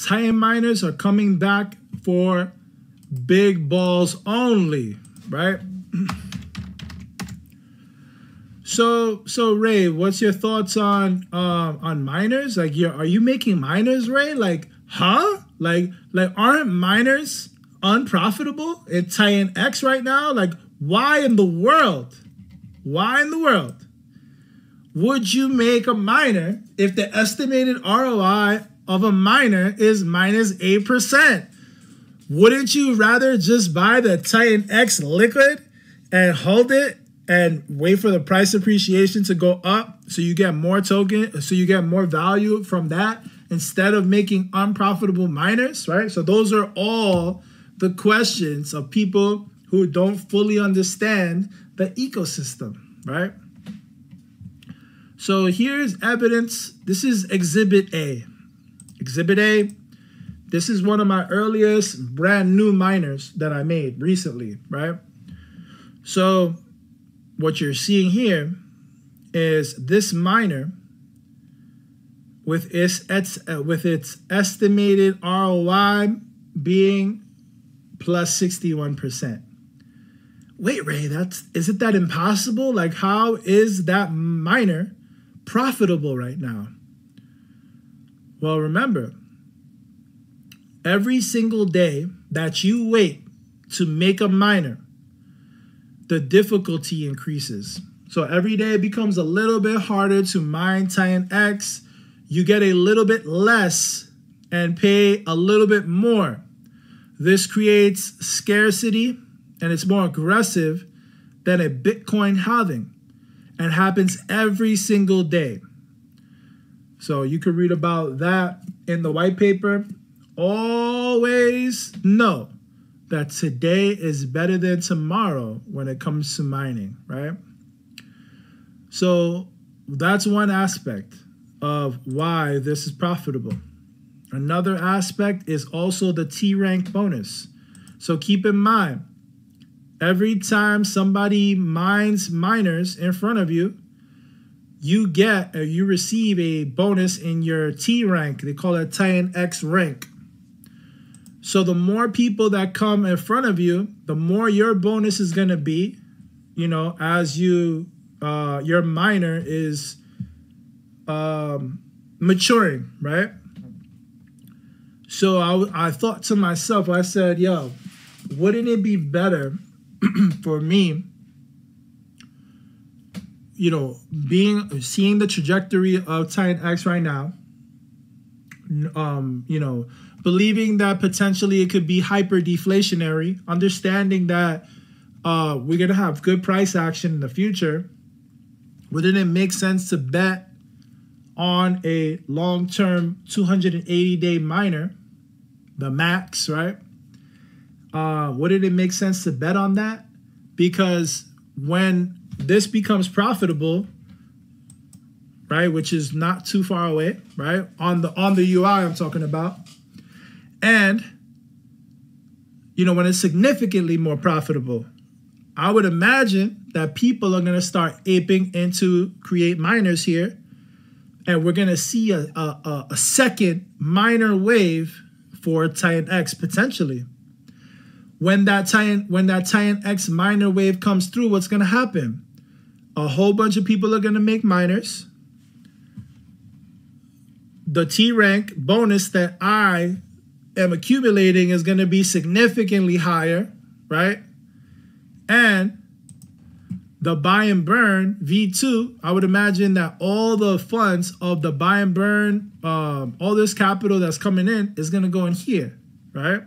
Titan miners are coming back for big balls only, right? So so Ray, what's your thoughts on um on miners? Like you are you making miners, Ray? Like, huh? Like like aren't miners unprofitable in Titan X right now? Like why in the world? Why in the world would you make a miner if the estimated ROI of a miner is minus 8%? Wouldn't you rather just buy the Titan X liquid and hold it and wait for the price appreciation to go up so you get more token so you get more value from that instead of making unprofitable miners right? So those are all the questions of people who don't fully understand the ecosystem right? So here's evidence. This is exhibit a exhibit a this is one of my earliest brand new miners that i made recently right so what you're seeing here is this miner with its, its uh, with its estimated ROI being plus 61%. Wait, Ray, that's isn't that impossible? Like how is that miner profitable right now? Well, remember, every single day that you wait to make a miner the difficulty increases. So every day it becomes a little bit harder to mine Titan X. You get a little bit less and pay a little bit more. This creates scarcity and it's more aggressive than a Bitcoin halving and happens every single day. So you can read about that in the white paper. Always know that today is better than tomorrow when it comes to mining, right? So that's one aspect of why this is profitable. Another aspect is also the T rank bonus. So keep in mind, every time somebody mines miners in front of you, you get or you receive a bonus in your T rank. They call it Titan X rank. So the more people that come in front of you, the more your bonus is going to be, you know, as you uh your miner is um maturing, right? So I I thought to myself, I said, yo, wouldn't it be better for me you know, being seeing the trajectory of Titan X right now, um, you know, believing that potentially it could be hyper deflationary, understanding that uh, we're gonna have good price action in the future, wouldn't it make sense to bet on a long-term 280 day miner, the max, right? Uh, wouldn't it make sense to bet on that? Because when this becomes profitable, right, which is not too far away, right? On the on the UI I'm talking about, and, you know, when it's significantly more profitable, I would imagine that people are going to start aping into create miners here. And we're going to see a, a, a second miner wave for Titan X potentially. When that Titan when that Titan X miner wave comes through, what's going to happen? A whole bunch of people are going to make miners. The T rank bonus that I am accumulating is going to be significantly higher, right? And the buy and burn V2, I would imagine that all the funds of the buy and burn, um, all this capital that's coming in is going to go in here, right?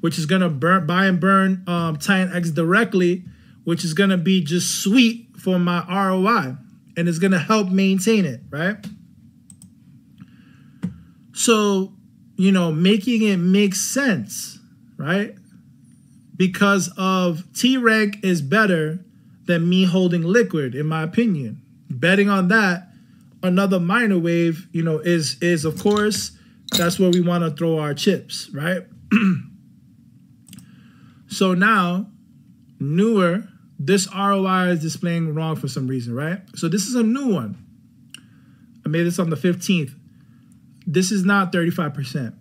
Which is going to burn, buy and burn um, Titan X directly, which is going to be just sweet for my ROI and it's going to help maintain it, right? So you know, making it make sense, right? Because of T rank is better than me holding liquid, in my opinion. Betting on that, another miner wave, you know, is is of course that's where we want to throw our chips, right? so now, newer, this ROI is displaying wrong for some reason, right? So this is a new one. I made this on the 15th this is not 35%.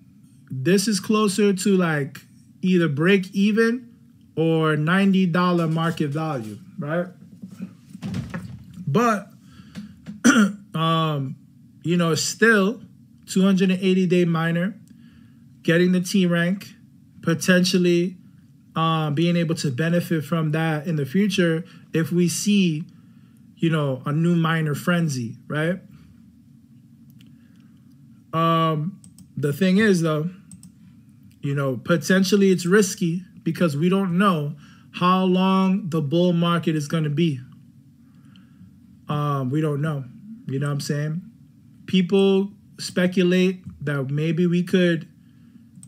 this is closer to like either break even or $90 market value, right? But um, you know, still 280 day miner, getting the T rank, potentially um, being able to benefit from that in the future if we see, you know, a new miner frenzy, right? Um, the thing is, though, you know, potentially it's risky because we don't know how long the bull market is going to be. Um, we don't know. You know what I'm saying? People speculate that maybe we could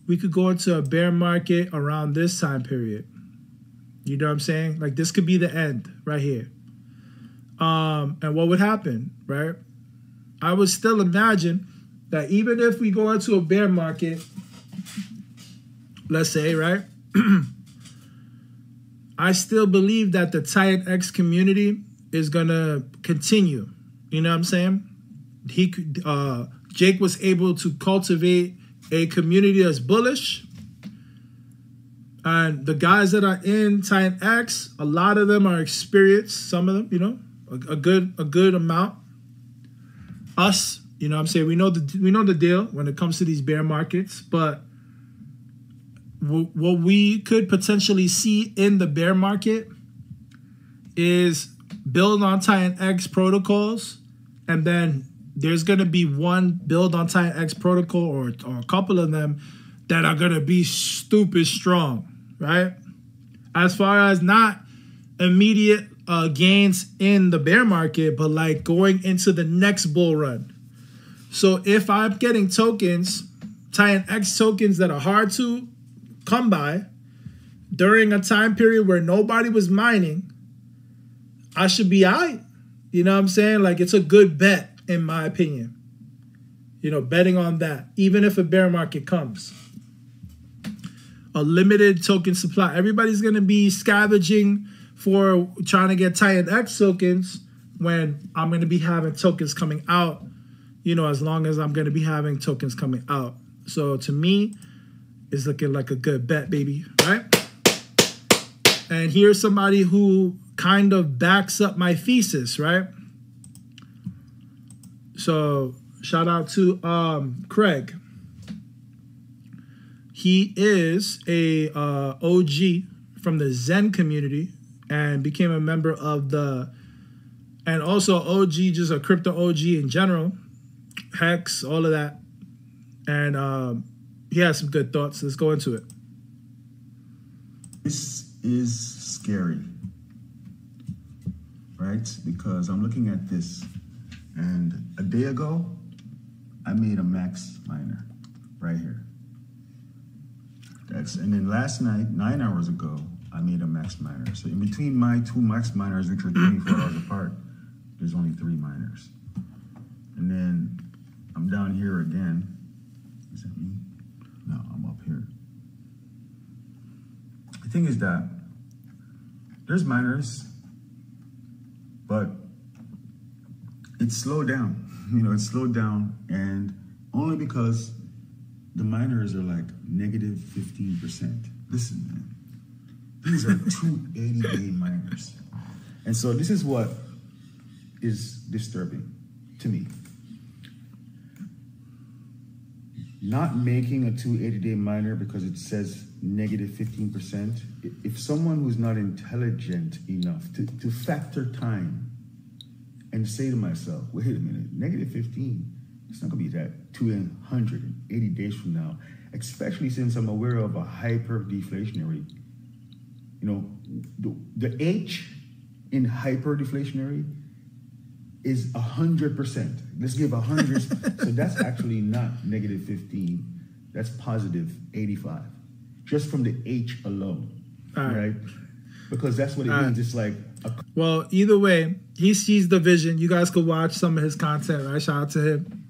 we could go into a bear market around this time period. You know what I'm saying? Like this could be the end right here. Um, and what would happen, right? I would still imagine that even if we go into a bear market, let's say, right? I still believe that the Titan X community is gonna continue. You know what I'm saying? He uh Jake was able to cultivate a community that's bullish. And the guys that are in Titan X, a lot of them are experienced. Some of them, you know, a, a good a good amount. Us, you know, I'm saying we know the we know the deal when it comes to these bear markets, but what we could potentially see in the bear market is build on Titan X protocols, and then there's gonna be one build on Titan X protocol or, or a couple of them that are gonna be stupid strong, right? As far as not immediate uh, gains in the bear market, but like going into the next bull run. So if I'm getting tokens, Titan X tokens that are hard to come by during a time period where nobody was mining, I should be out. You know what I'm saying? Like it's a good bet, in my opinion. You know, betting on that, even if a bear market comes. A limited token supply. Everybody's gonna be scavenging for trying to get Titan X tokens when I'm gonna be having tokens coming out, you know, as long as I'm gonna be having tokens coming out. So to me, it's looking like a good bet, baby, right? And here's somebody who kind of backs up my thesis, right? So shout out to um, Craig. He is a uh, OG from the XEN community and became a member of the, and also OG, just a crypto OG in general, Hex, all of that. And um, he has some good thoughts. Let's go into it. This is scary, right? Because I'm looking at this, and a day ago, I made a max miner right here. That's and then last night, nine hours ago, I made a max miner. So in between my two max miners, which are 24 hours apart, there's only three miners. And then I'm down here again. Is that me? No, I'm up here. The thing is that there's miners, but it's slowed down. You know, it's slowed down, and only because the miners are like negative 15%. Listen, man, these are 280 day miners. And so this is what is disturbing to me. Not making a 280 day miner because it says negative 15%. If someone who's not intelligent enough to, to factor time and say to myself, wait a minute, negative 15, it's not gonna be that 280 days from now, especially since I'm aware of a hyper deflationary. You know, the, the H in hyper deflationary is a hundred percent. Let's give a hundred. so that's actually not negative 15. That's positive 85. Just from the H alone. All right. right? Because that's what it All means. It's like a- Well, either way, he sees the vision. You guys could watch some of his content, right? Shout out to him.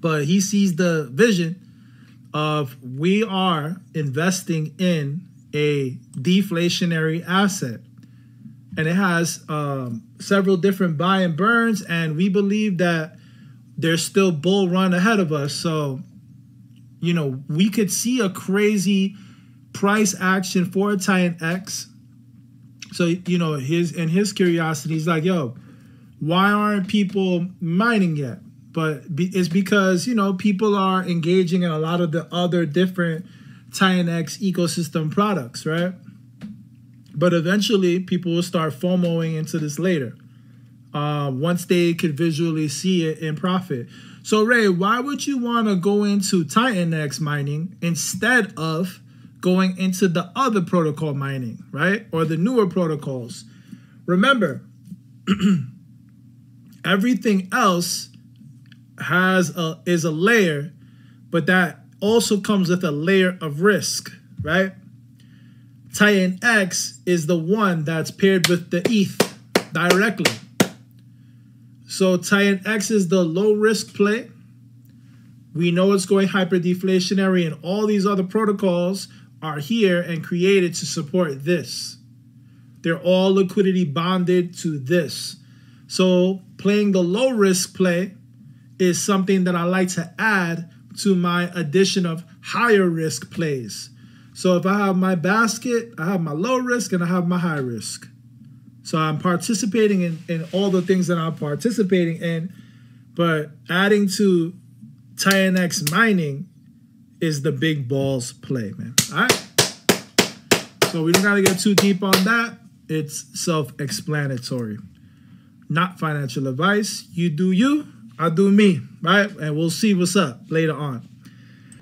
But he sees the vision of we are investing in a deflationary asset and it has um, several different buy and burns, and we believe that there's still bull run ahead of us. So you know, we could see a crazy price action for a Titan X. So, you know, his and his curiosity, he's like, yo, why aren't people mining yet? But it's because, you know, people are engaging in a lot of the other different Titan ecosystem products, right? But eventually, people will start FOMOing into this later uh, once they could visually see it in profit. So, Ray, why would you want to go into Titan X mining instead of going into the other protocol mining, right? Or the newer protocols? Remember, everything else has a is a layer, but that also comes with a layer of risk, right? Titan X is the one that's paired with the ETH directly. So Titan X is the low risk play. We know it's going hyper deflationary, and all these other protocols are here and created to support this. They're all liquidity bonded to this. So playing the low risk play is something that I like to add to my addition of higher risk plays. So if I have my basket, I have my low risk and I have my high risk. So I'm participating in, in all the things that I'm participating in, but adding to Titan X mining is the big balls play, man. All right. So we don't gotta get too deep on that. It's self-explanatory. Not financial advice. You do you, I do me, right? And we'll see what's up later on.